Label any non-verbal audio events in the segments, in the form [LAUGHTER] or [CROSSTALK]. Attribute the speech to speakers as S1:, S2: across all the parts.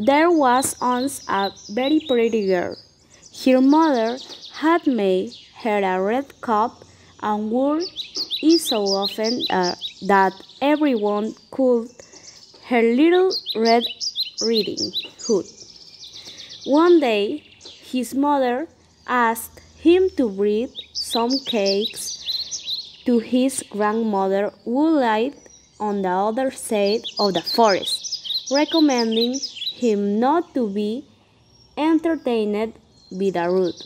S1: There was once a very pretty girl. Her mother had made her a red cap and wore it so often uh, that everyone could her little red riding hood. One day, his mother asked him to bring some cakes to his grandmother who lived on the other side of the forest, recommending him not to be entertained by the route.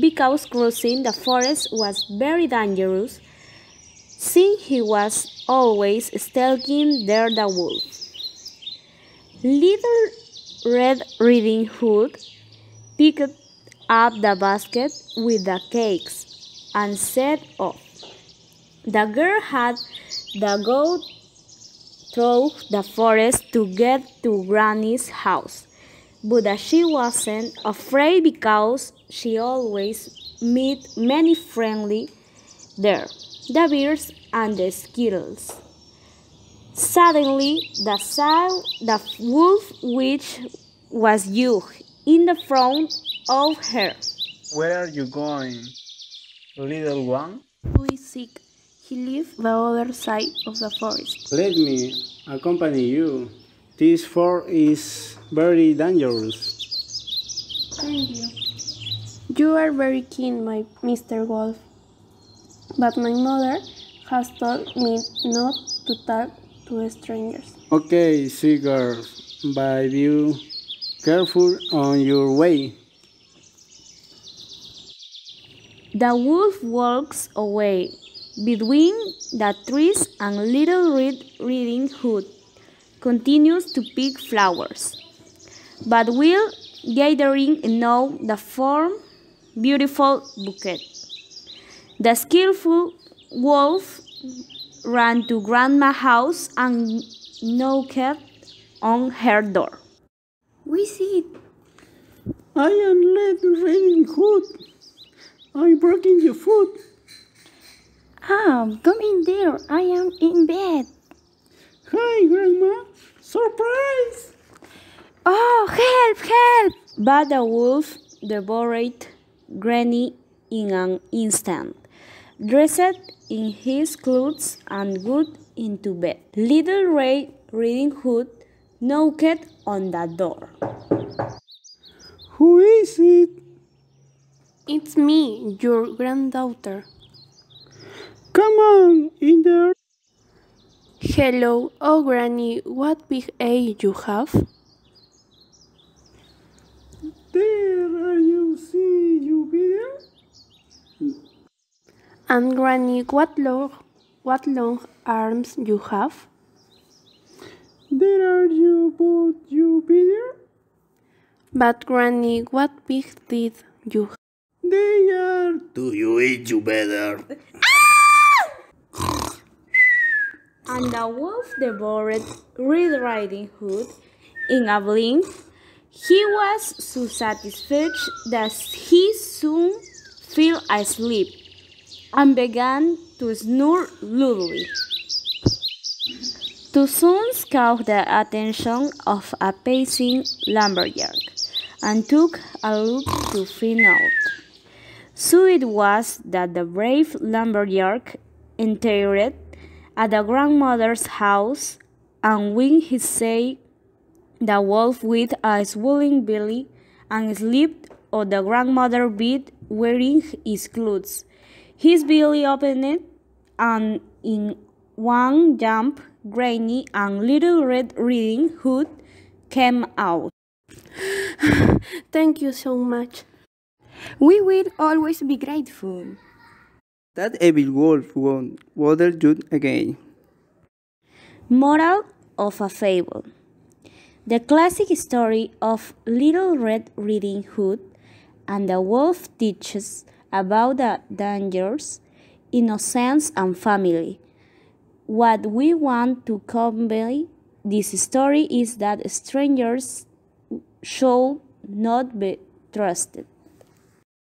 S1: because crossing the forest was very dangerous, since he was always stalking there the wolf. Little Red Riding Hood picked up the basket with the cakes and set off. The girl had the go through the forest to get to Granny's house, but she wasn't afraid because she always met many friendly there, the bears and the squirrels. Suddenly, the sound the wolf which was you in the front of her.
S2: Where are you going, little one?
S3: Who is sick? He lives the other side of the forest.
S4: Let me accompany you. This forest is very dangerous.
S3: Thank you. You are very keen, my Mr. Wolf. But my mother has told me not to talk to strangers.
S4: Okay, sweet girl, but be careful on your way.
S1: The wolf walks away between the trees and Little Red Riding Hood continues to pick flowers, but will gathering enough the form beautiful bouquet. The skillful wolf ran to Grandma's house and knocked on her door.
S3: We see it.
S4: I am Little Riding Hood. I broke in your foot.
S3: Ah, come in there. I am in bed.
S4: Hi, Grandma. Surprise!
S3: Oh, help, help!
S1: But the wolf devoured Granny in an instant, dressed in his clothes and got into bed. Little Red Riding Hood knocked on the door.
S4: Who is it?
S3: It's me, your granddaughter.
S4: Come on, in there.
S3: Hello, oh Granny, what big age you have?
S4: There are you see you there?
S3: And Granny, what long, what long arms you have?
S4: There are you but you be there?
S3: But Granny, what big teeth you have?
S4: They are. Do you eat you better? Ah!
S1: And the wolf devoured Red Riding Hood in a blink. He was so satisfied that he soon fell asleep and began to snore loudly. Two sons caught the attention of a pacing lumberjack and took a look to find out. So it was that the brave lumberjack entered at the grandmother's house, and when he saw the wolf with a swollen belly and slipped on the grandmother's bed wearing his clothes, his belly opened, and in one jump, Granny and Little Red Riding Hood came out. [SIGHS]
S3: Thank you so much.
S5: We will always be grateful.
S4: That evil wolf won't bother you again.
S1: Moral of a fable The classic story of Little Red Riding Hood and the wolf teaches about the dangers, innocence, and family. What we want to convey this story is that strangers should not be trusted.